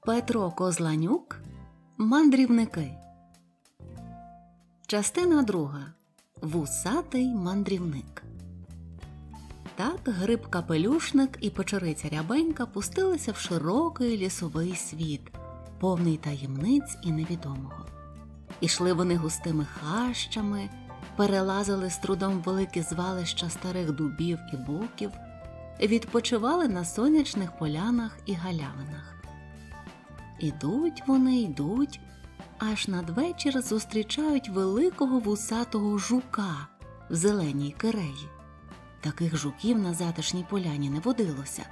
Петро Козланюк Мандрівники. Частина друга. Вусатий мандрівник. Так гриб капелюшник і печериця рябенька пустилися в широкий лісовий світ, повний таємниць і невідомого. Ішли вони густими хащами, перелазили з трудом великі звалища старих дубів і боків, відпочивали на сонячних полянах і галявинах. Ідуть вони, йдуть, аж надвечір зустрічають великого вусатого жука в зеленій киреї. Таких жуків на затишній поляні не водилося,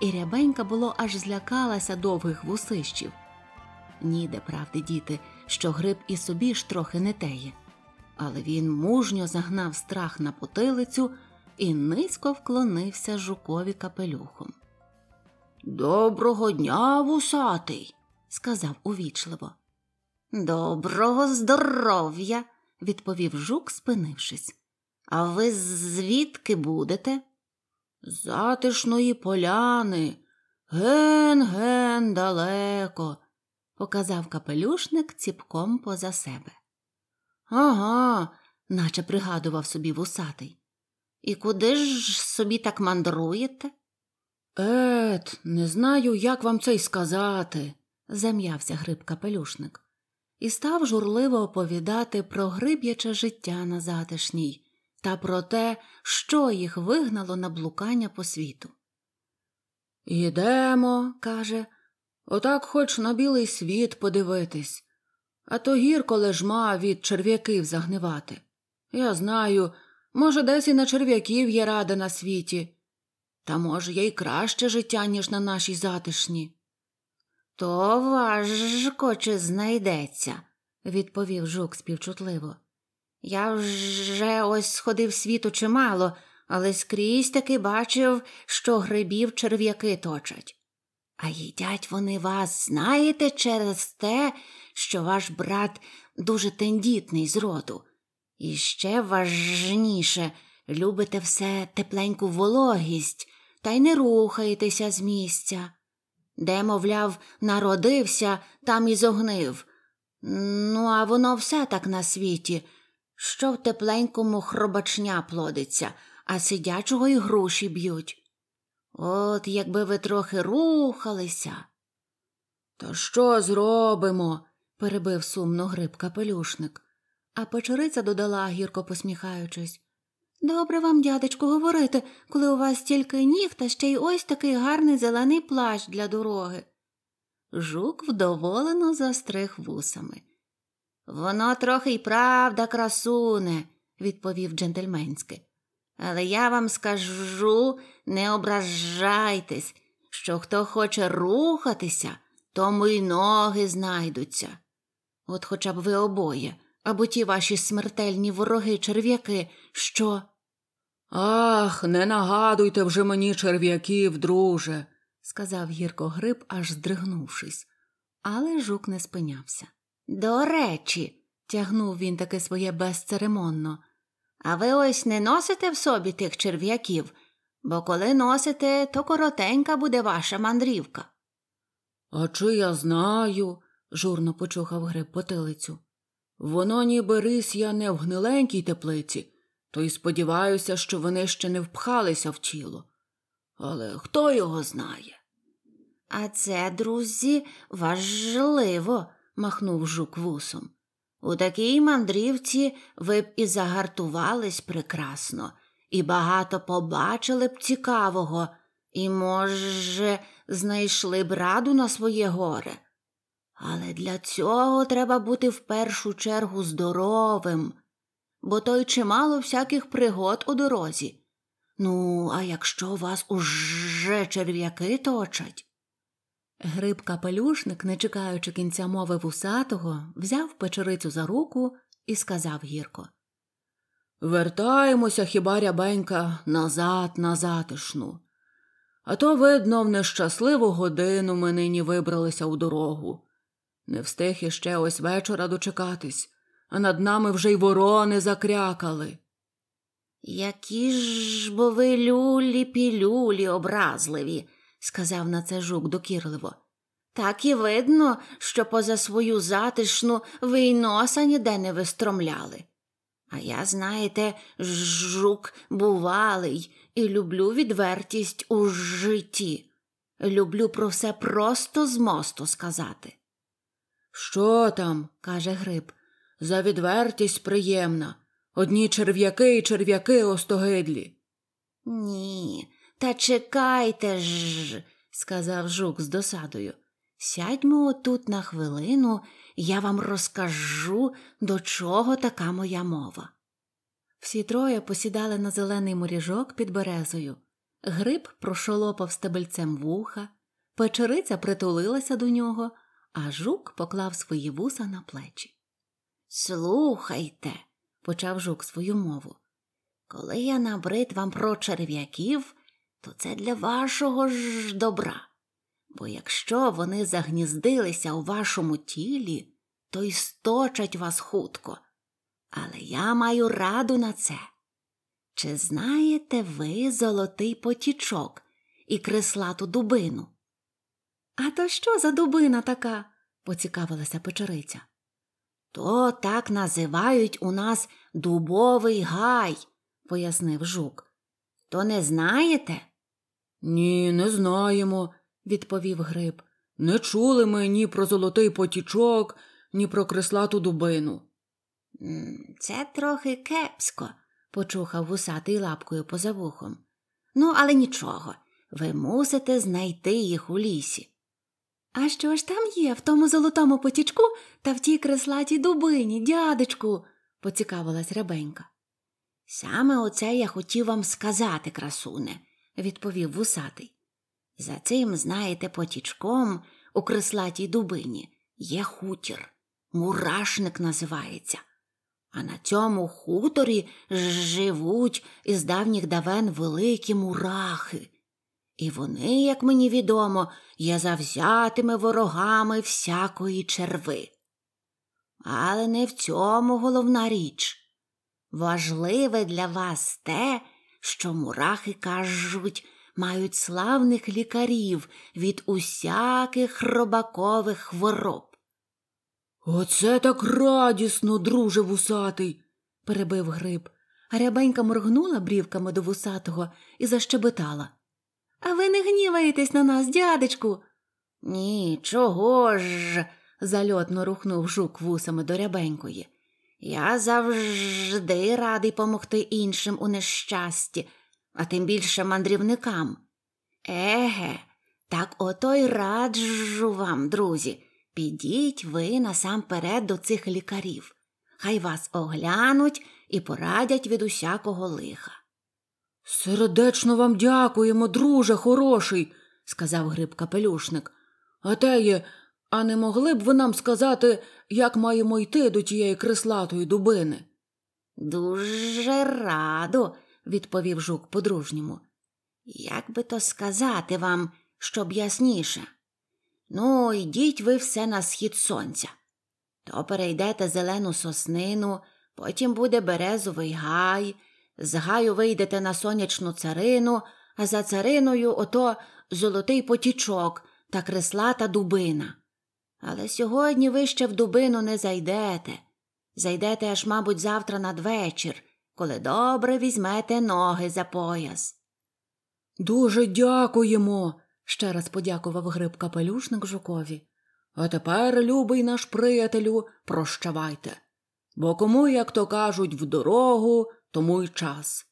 і рябенька було аж злякалася довгих вусищів. Ніде правди, діти, що гриб і собі ж трохи не теє. Але він мужньо загнав страх на потилицю і низько вклонився жукові капелюхом. Доброго дня, вусатий, сказав увічливо. Доброго здоров'я, відповів жук, спинившись. А ви звідки будете? Затишної поляни, ген ген далеко, показав капелюшник ціпком поза себе. Ага, наче пригадував собі вусатий. І куди ж собі так мандруєте? Ет, не знаю, як вам це й сказати, зам'явся гриб капелюшник, і став журливо оповідати про гриб'яче життя на затишній та про те, що їх вигнало на блукання по світу. Ідемо, каже, отак хоч на білий світ подивитись, а то гірко лежма від черв'яків загнивати. Я знаю, може, десь і на черв'яків є рада на світі. Та, може, є й краще життя, ніж на нашій затишні. То важко чи знайдеться, відповів жук співчутливо. Я вже ось сходив світу чимало, але скрізь таки бачив, що грибів черв'яки точать. А їдять вони вас, знаєте, через те, що ваш брат дуже тендітний з роду. І ще важніше любите все тепленьку вологість та й не рухаєтеся з місця. Де, мовляв, народився, там і зогнив. Ну, а воно все так на світі, що в тепленькому хробачня плодиться, а сидячого й груші б'ють. От якби ви трохи рухалися. Та що зробимо? перебив сумно гриб капелюшник, а печериця додала, гірко посміхаючись. Добре вам, дядечку, говорити, коли у вас тільки ніг та ще й ось такий гарний зелений плащ для дороги. Жук вдоволено застриг вусами. Воно трохи й правда, красуне, відповів джентльменськи. Але я вам скажу не ображайтесь, що хто хоче рухатися, тому й ноги знайдуться. От хоча б ви обоє, або ті ваші смертельні вороги черв'яки, що. Ах, не нагадуйте вже мені черв'яків, друже, сказав гірко гриб, аж здригнувшись. Але жук не спинявся. До речі, тягнув він таки своє безцеремонно. А ви ось не носите в собі тих черв'яків, бо коли носите, то коротенька буде ваша мандрівка. А чи я знаю, журно почухав гриб потилицю. Воно ніби рис я не в гниленькій теплиці, то й сподіваюся, що вони ще не впхалися в тіло. Але хто його знає? А це, друзі, важливо, махнув жук вусом. У такій мандрівці ви б і загартувались прекрасно, і багато побачили б цікавого, і, може, знайшли б раду на своє горе. Але для цього треба бути в першу чергу здоровим, бо то й чимало всяких пригод у дорозі. Ну, а якщо вас уже черв'яки точать? Гриб капелюшник, не чекаючи кінця мови вусатого, взяв печерицю за руку і сказав гірко Вертаємося, хіба рябенька, назад на затишну. А то, видно, в нещасливу годину ми нині вибралися у дорогу. Не встиг іще ось вечора дочекатись, а над нами вже й ворони закрякали. Які ж бо ви люлі пілюлі образливі, сказав на це жук докірливо. Так і видно, що поза свою затишну ви й носа ніде не вистромляли. А я, знаєте, жук бувалий і люблю відвертість у житті. Люблю про все просто з мосту сказати. Що там? каже Гриб. За відвертість приємна. Одні черв'яки і черв'яки остогидлі. Ні, та чекайте ж, сказав жук з досадою. Сядьмо отут на хвилину, я вам розкажу, до чого така моя мова. Всі троє посідали на зелений моріжок під березою. Гриб прошолопав стебельцем вуха, печериця притулилася до нього, а жук поклав свої вуса на плечі. Слухайте, почав жук свою мову. Коли я набрид вам про черв'яків, то це для вашого ж добра. Бо якщо вони загніздилися у вашому тілі, то й сточать вас хутко. Але я маю раду на це. Чи знаєте ви золотий потічок і креслату дубину? А то що за дубина така? поцікавилася печериця. То так називають у нас дубовий гай, пояснив жук. То не знаєте? Ні, не знаємо, відповів Гриб. Не чули ми ні про золотий потічок, ні про креслату дубину. Це трохи кепсько, почухав вусатий лапкою поза вухом. Ну, але нічого, ви мусите знайти їх у лісі. А що ж там є в тому золотому потічку та в тій креслатій дубині, дядечку? поцікавилась рябенька. Саме оце я хотів вам сказати, красуне, відповів вусатий. За цим, знаєте, потічком у креслатій дубині є хутір, мурашник називається. А на цьому хуторі живуть із давніх давен великі мурахи. І вони, як мені відомо, є завзятими ворогами всякої черви. Але не в цьому головна річ. Важливе для вас те, що мурахи кажуть, мають славних лікарів від усяких хробакових хвороб. Оце так радісно, друже вусатий, перебив Гриб. Рябенька моргнула брівками до вусатого і защебетала. А ви не гніваєтесь на нас, дядечку. Ні, чого ж? зальотно рухнув жук вусами до рябенької. Я завжди радий помогти іншим у нещасті, а тим більше мандрівникам. Еге, так ото й раджу вам, друзі, підіть ви насамперед до цих лікарів. Хай вас оглянуть і порадять від усякого лиха. Сердечно вам дякуємо, друже хороший, сказав гриб капелюшник. А теє, а не могли б ви нам сказати, як маємо йти до тієї креслатої дубини? Дуже радо, відповів жук по-дружньому. Як би то сказати вам, щоб ясніше? Ну, йдіть ви все на схід сонця. То перейдете зелену соснину, потім буде березовий гай, з гаю вийдете на сонячну царину, а за цариною ото золотий потічок та креслата дубина. Але сьогодні ви ще в дубину не зайдете. Зайдете аж, мабуть, завтра надвечір, коли добре візьмете ноги за пояс. Дуже дякуємо, ще раз подякував гриб капелюшник жукові. А тепер, любий наш приятелю, прощавайте. Бо кому, як то кажуть, в дорогу, тому й час.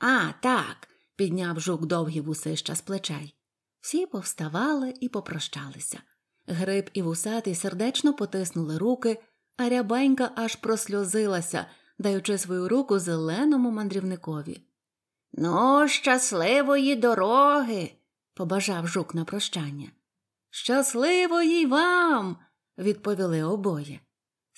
А, так, підняв жук довгі вусища з плечей. Всі повставали і попрощалися. Гриб і вусатий сердечно потиснули руки, а рябенька аж просльозилася, даючи свою руку зеленому мандрівникові. Ну, щасливої дороги, побажав жук на прощання. Щасливої вам, відповіли обоє.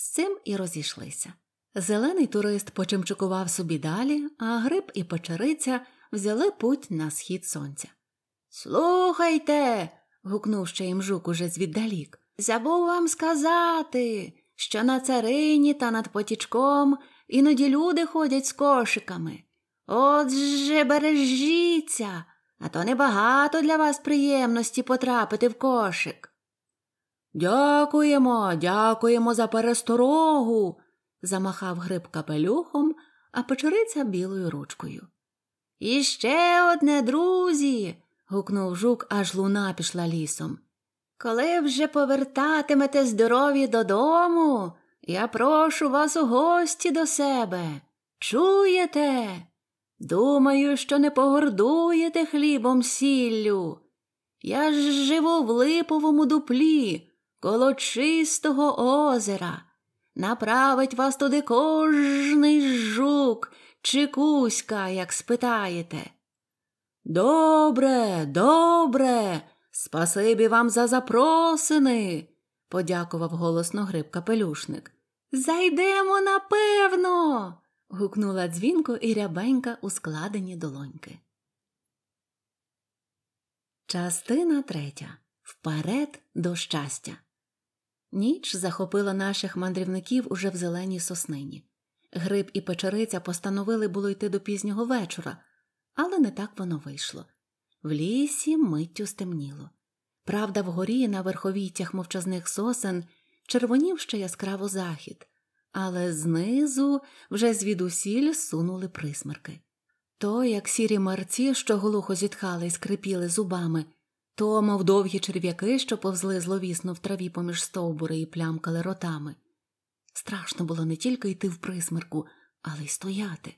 З цим і розійшлися. Зелений турист почимчукував собі далі, а гриб і печериця взяли путь на схід сонця. Слухайте, гукнув ще їм жук уже звіддалік. Забув вам сказати, що на царині та над потічком іноді люди ходять з кошиками. Отже, бережіться, а то небагато для вас приємності потрапити в кошик. Дякуємо, дякуємо за пересторогу. замахав гриб капелюхом, а печериця білою ручкою. І ще одне, друзі. гукнув жук, аж луна пішла лісом. Коли вже повертатимете здорові додому, я прошу вас у гості до себе. Чуєте? Думаю, що не погордуєте хлібом сіллю. Я ж живу в липовому дуплі, коло чистого озера. Направить вас туди кожний жук чи кузька, як спитаєте. Добре, добре, спасибі вам за запросини, подякував голосно гриб капелюшник. Зайдемо напевно. гукнула дзвінко і рябенька у складені долоньки. Частина третя. Вперед до щастя. Ніч захопила наших мандрівників уже в зеленій соснині. Гриб і печериця постановили було йти до пізнього вечора, але не так воно вийшло. В лісі миттю стемніло. Правда, вгорі на верховіттях мовчазних сосен червонів ще яскраво захід, але знизу вже звідусіль сунули присмерки. То, як сірі марці, що глухо зітхали і скрипіли зубами, то, мов довгі черв'яки, що повзли зловісно в траві поміж стовбури і плямкали ротами. Страшно було не тільки йти в присмерку, але й стояти.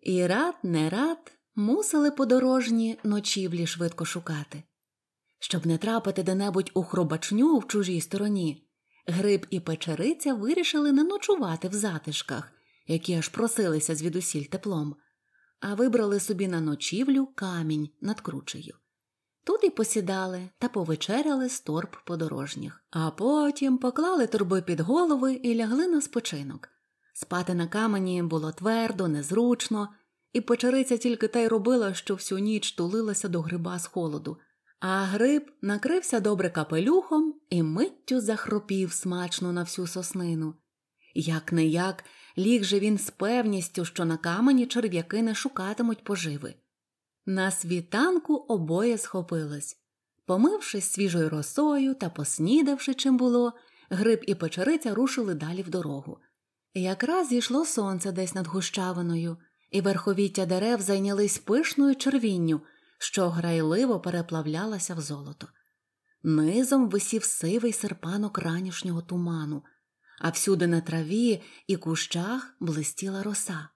І рад, не рад мусили подорожні ночівлі швидко шукати. Щоб не трапити де-небудь у хробачню в чужій стороні, Гриб і печериця вирішили не ночувати в затишках, які аж просилися звідусіль теплом, а вибрали собі на ночівлю камінь над кручею. Тут і посідали та повечеряли з торб подорожніх, а потім поклали торби під голови і лягли на спочинок. Спати на камені було твердо, незручно, і печериця тільки та й робила, що всю ніч тулилася до гриба з холоду, а гриб накрився добре капелюхом і миттю захропів смачно на всю соснину. Як не як, ліг же він з певністю, що на камені черв'яки не шукатимуть поживи. На світанку обоє схопились. Помившись свіжою росою та поснідавши, чим було, гриб і печериця рушили далі в дорогу. Якраз зійшло сонце десь над гущавиною, і верховіття дерев зайнялись пишною червінню, що грайливо переплавлялася в золото. Низом висів сивий серпанок ранішнього туману, а всюди на траві і кущах блистіла роса.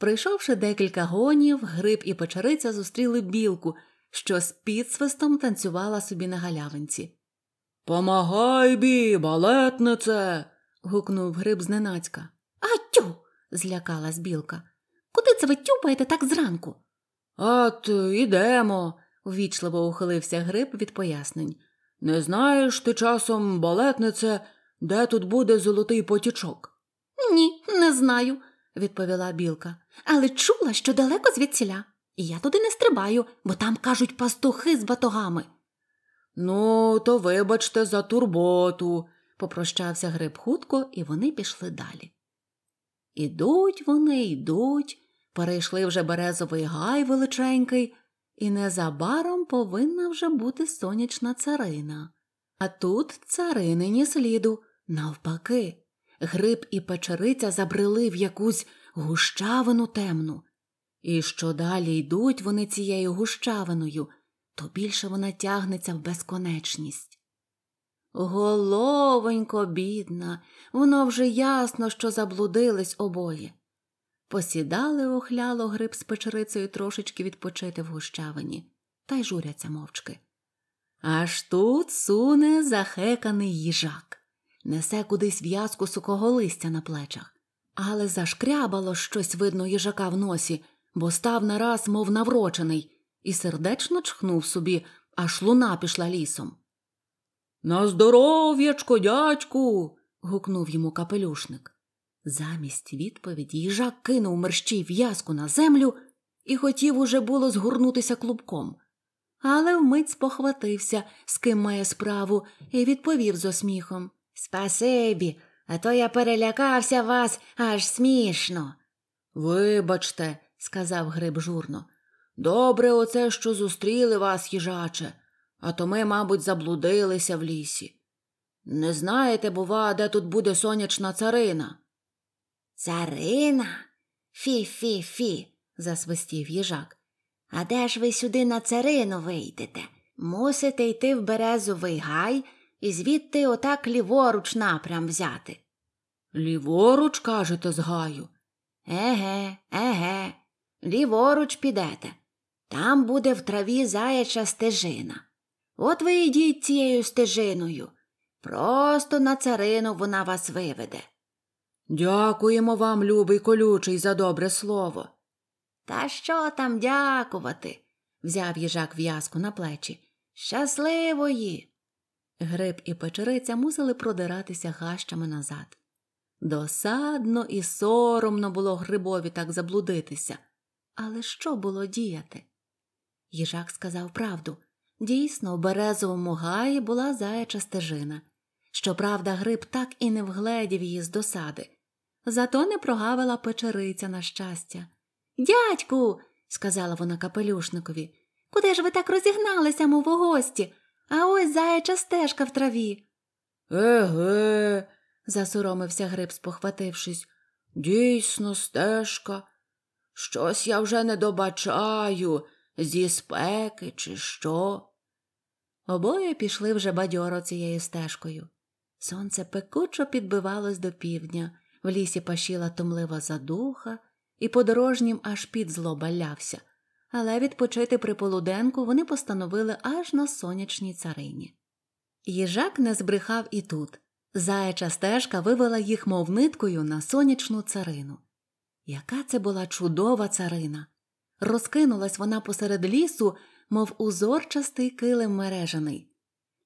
Пройшовши декілька гонів, гриб і печериця зустріли білку, що з підсвистом танцювала собі на галявинці. Помагай бі, балетнице. гукнув гриб зненацька. А тю. злякалась білка. Куди це ви тюпаєте так зранку? От ідемо, увічливо ухилився гриб від пояснень. Не знаєш ти часом, балетнице, де тут буде золотий потічок? Ні, не знаю, відповіла білка, але чула, що далеко звідсіля. І я туди не стрибаю, бо там кажуть пастухи з батогами. Ну, то вибачте за турботу, попрощався гриб хутко, і вони пішли далі. Ідуть вони, йдуть, перейшли вже березовий гай величенький, і незабаром повинна вже бути сонячна царина. А тут царинині сліду, навпаки, гриб і печериця забрели в якусь гущавину темну. І що далі йдуть вони цією гущавиною, то більше вона тягнеться в безконечність. Головонько, бідна, воно вже ясно, що заблудились обоє. Посідали охляло гриб з печерицею трошечки відпочити в гущавині, та й журяться мовчки. Аж тут суне захеканий їжак, несе кудись в'язку сухого листя на плечах, але зашкрябало щось видно їжака в носі, бо став нараз, мов наврочений, і сердечно чхнув собі, аж луна пішла лісом. На здоров'ячко, дядьку. гукнув йому капелюшник. Замість відповіді їжак кинув мерщій в'язку на землю і хотів уже було згорнутися клубком. Але вмить спохватився, з ким має справу, і відповів з осміхом Спасибі, а то я перелякався вас аж смішно. Вибачте, сказав Гриб журно. Добре оце, що зустріли вас, їжаче, а то ми, мабуть, заблудилися в лісі. Не знаєте, бува, де тут буде сонячна царина? Царина? Фі-фі-фі, засвистів їжак. А де ж ви сюди на царину вийдете? Мусите йти в березовий гай і звідти отак ліворуч напрям взяти. Ліворуч, кажете, з гаю. Еге, еге, ліворуч підете. Там буде в траві заяча стежина. От ви йдіть цією стежиною. Просто на царину вона вас виведе. Дякуємо вам, любий колючий, за добре слово. Та що там дякувати? взяв їжак в'язку на плечі. Щасливої. Гриб і печериця мусили продиратися гащами назад. Досадно і соромно було грибові так заблудитися. Але що було діяти? Їжак сказав правду. Дійсно, у березовому гаї була заяча стежина. Щоправда, гриб так і не вгледів її з досади. Зато не прогавила печериця на щастя. Дядьку, сказала вона капелюшникові, куди ж ви так розігналися, мов у гості? А ось заяча стежка в траві. Еге, засоромився гриб, спохватившись. Дійсно, стежка. Щось я вже не добачаю зі спеки, чи що. Обоє пішли вже бадьоро цією стежкою. Сонце пекучо підбивалось до півдня, в лісі пашіла томлива задуха, і подорожнім аж під злоба лявся, але відпочити при полуденку вони постановили аж на сонячній царині. Їжак не збрехав і тут. Заяча стежка вивела їх мов ниткою на сонячну царину. Яка це була чудова царина! Розкинулась вона посеред лісу, мов узорчастий килим мережаний.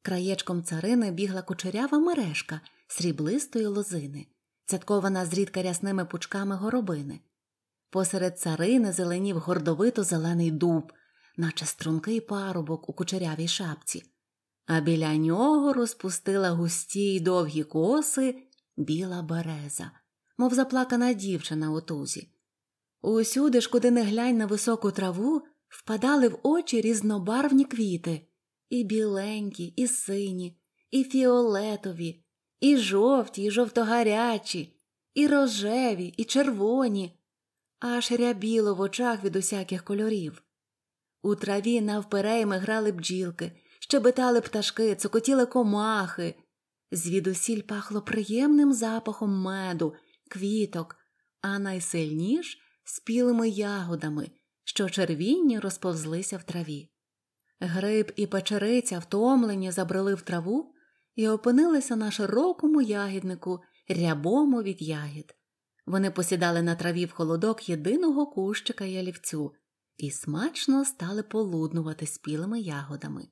Краєчком царини бігла кучерява мережка сріблистої лозини, цяткована зрідка рясними пучками горобини. Посеред царини зеленів гордовито зелений дуб, наче стрункий парубок у кучерявій шапці, а біля нього розпустила густі й довгі коси біла береза, мов заплакана дівчина у тузі. Усюди ж, куди не глянь на високу траву, впадали в очі різнобарвні квіти і біленькі, і сині, і фіолетові, і жовті, і жовтогарячі, і рожеві, і червоні, аж рябіло в очах від усяких кольорів. У траві навперейми грали бджілки, щебетали пташки, цокотіли комахи. Звідусіль пахло приємним запахом меду, квіток, а найсильніш спілими ягодами, що червінні розповзлися в траві. Гриб і печериця втомлені забрели в траву і опинилися на широкому ягіднику, рябому від ягід. Вони посідали на траві в холодок єдиного кущика ялівцю і смачно стали полуднувати спілими ягодами.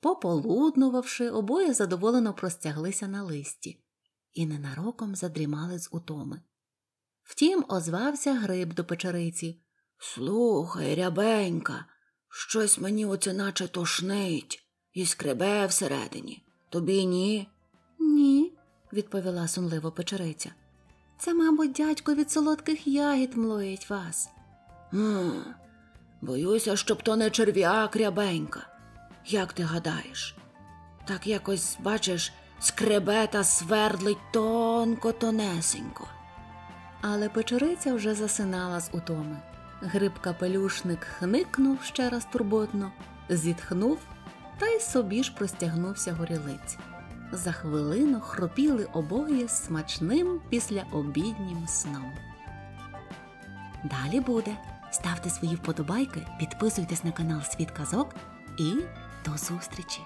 Пополуднувавши, обоє задоволено простяглися на листі і ненароком задрімали з утоми. Втім, озвався гриб до печериці. Слухай, рябенька, щось мені оце наче тошнить і скребе всередині. Тобі ні? Ні, відповіла сумливо печериця. Це, мабуть, дядько від солодких ягід млоїть вас. Хм, Боюся, щоб то не черв'як рябенька. Як ти гадаєш? Так якось, бачиш, скребе та свердлить тонко тонесенько. Але печериця вже засинала з утоми. Гриб капелюшник хникнув ще раз турботно, зітхнув та й собі ж простягнувся горілиць. За хвилину хропіли обоє смачним післяобіднім сном. Далі буде. Ставте свої вподобайки, підписуйтесь на канал Світ Казок і до зустрічі!